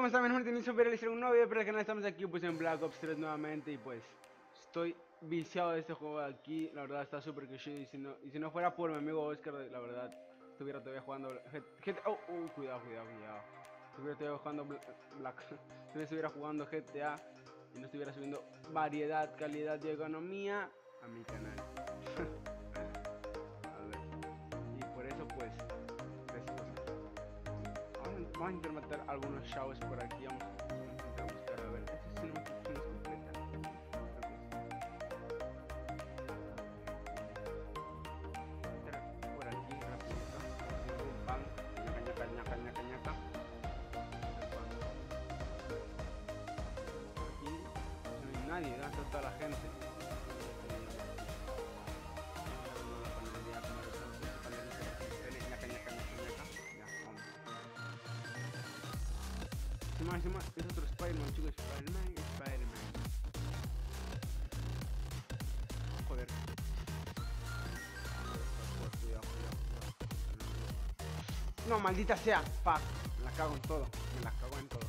¿cómo están? Mi nombre es Super un nuevo video para el canal, estamos aquí pues en Black Ops 3 nuevamente y pues estoy viciado de este juego de aquí, la verdad está súper que y si no, y si no fuera por mi amigo Oscar, la verdad, estuviera todavía jugando GTA, oh, oh, cuidado, cuidado, cuidado, estuviera todavía jugando Black, estuviera jugando GTA y no estuviera subiendo variedad, calidad y economía a mi canal. Vamos a intentar algunos shows por aquí. Vamos a buscar a ver. Este sí no, sí no completa. Por aquí, rapidito. Pan. Caña, caña, caña, caña, caña. Nadie, ¿dónde está toda la gente? Más, más, es otro Spider-Man, chicos, Spider-Man, Spider-Man. Joder. No, maldita sea, fuck, la cago en todo, me la cago en todo.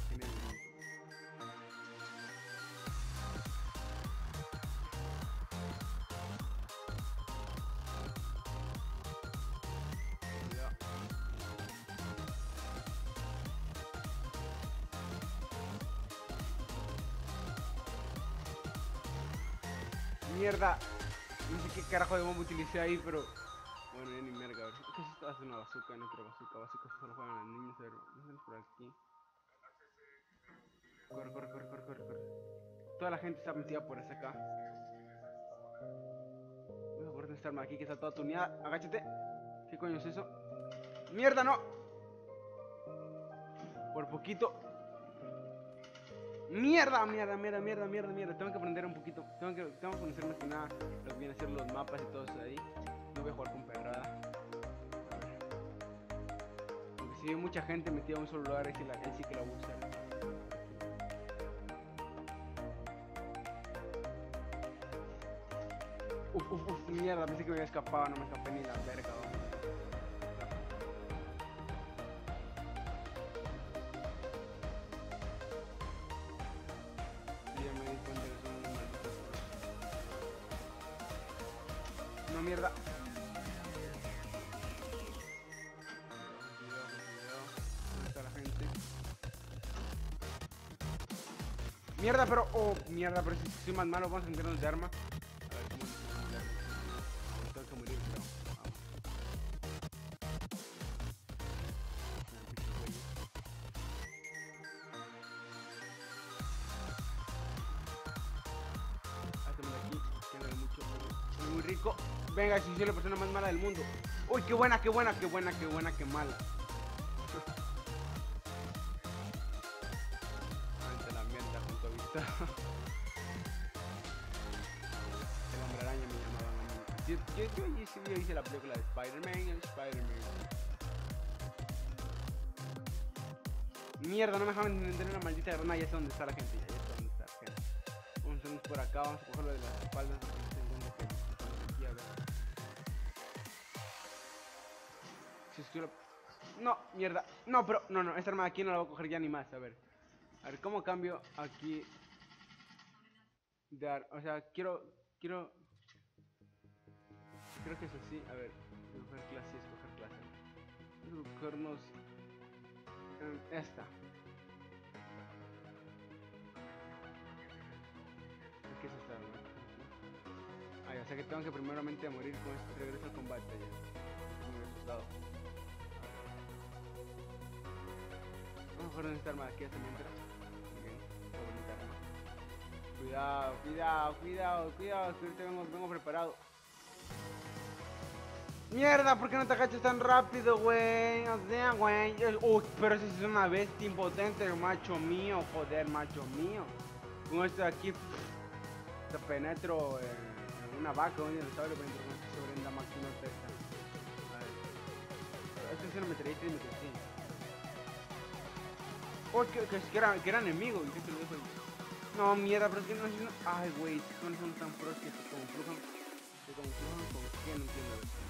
Mierda. No sé qué carajo de bomba utilicé ahí, pero... Bueno, ni merga, ver. ¿Qué se está haciendo una bazooka? No quiero bazooka. Solo juegan las niños. A ver, vamos por aquí. Corre, corre, corre, corre, corre, corre. Toda la gente está metida por ese acá. Voy a poder esta arma aquí que está toda tuneada. Agáchate. ¿Qué coño es eso? ¡Mierda, no! Por poquito Mierda, mierda, mierda, mierda, mierda, mierda. Tengo que aprender un poquito. Tengo que, tengo que conocer más que nada lo que vienen a ser los mapas y todo eso ahí. No voy a jugar con pedrada. Porque si hay mucha gente metida en un solo lugar, ahí sí, la, ahí sí que la voy a usar. Uf, uf, uf, mierda, pensé que me había escapado, no me escapé ni la verga. No, mierda. Mierda, pero... Oh, mierda, pero si soy más malo, vamos a cambiarnos de arma. Muy rico. Venga, si soy la persona más mala del mundo. Uy, qué buena, qué buena, qué buena, qué buena, qué mala. Ante la mierda, punto vista. El hombre araña me llamaba Yo, yo, yo, yo, hice la película de Spider-Man, el Spider-Man. Mierda, no me dejaban entender una maldita granada. Ya sé dónde está la gente, ya, sé está la gente. Vamos a por acá, vamos a cogerlo de las espaldas. No, mierda. No, pero, no, no, esta arma aquí no la voy a coger ya ni más, a ver. A ver, ¿cómo cambio aquí? De ar o sea, quiero, quiero... Creo que es así, a ver. Escoger clase, escoger clase. Escogernos... esta. ¿Qué es esta? Ay, o sea que tengo que primeramente morir con este regreso al combate ya. En esta. Cuidado, cuidado, cuidado, cuidado, que ahorita vengo, vengo preparado. Mierda, ¿por qué no te agachas tan rápido, güey? O sea, güey. Uy, pero si es una bestia impotente, macho mío, joder, macho mío. Con esto de aquí, te penetro en una vaca, un dinosaurio, penetro sobre una máquina testa. Esto es una metralleta y metralleta. Oh, que, que, que, que era enemigo. Y te lo dejo. No, mierda, pero es que no es... Ay, güey, no son tan pros que se conflujan. Se conflujan con qué, no entiendo.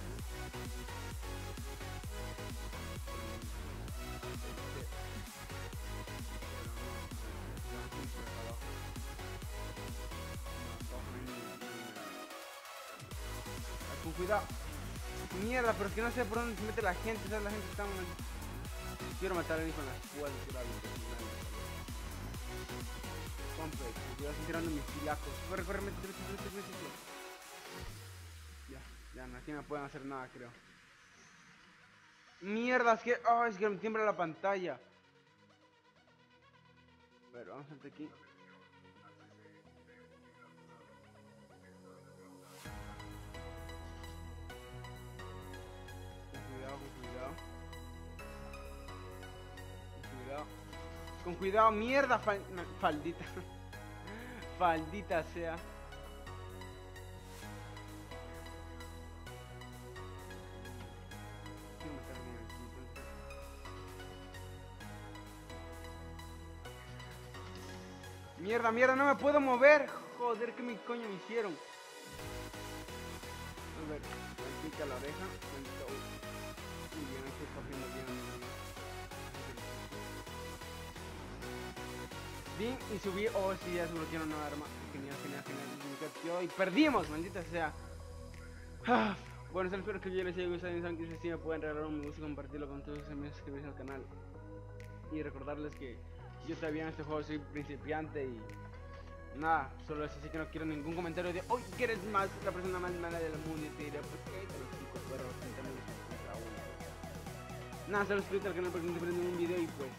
Cuidado. Mierda, pero es que no sé por dónde se mete la gente. O sea, la gente está... Muy... Quiero matar a alguien con las púas de Compre, cuidado, están tirando mis pilacos. Corre, corre, métete, métete, métete, métete. Ya, ya, aquí no pueden hacer nada, creo. Mierda, es que... Oh, es que me tiembla la pantalla. A ver, vamos a aquí. Con cuidado, mierda, faldita. Faldita sea. Mierda, mierda, no me puedo mover. Joder, ¿qué mi coño me hicieron? A ver, me la oreja. Y subí. Oh, sí, ya desbloquearon una arma. Genial, genial, genial. Y perdimos, maldita sea. Ah, Bueno, espero que video les haya gustado. y que si me pueden regalar un me gusta y compartirlo con todos sus amigos, suscribirse al canal. Y recordarles que yo todavía en este juego soy principiante y nada, solo eso, así que no quiero ningún comentario de hoy que eres más la persona más mala del mundo y te diré pues que te lo explico, pero contra uno. Nada, solo suscríbete al canal porque no te pierdes ningún video y pues